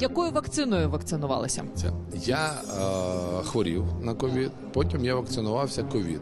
Якою вакциною вакцинувалися? Це- Я е, хворів на ковід, потім я вакцинувався ковід.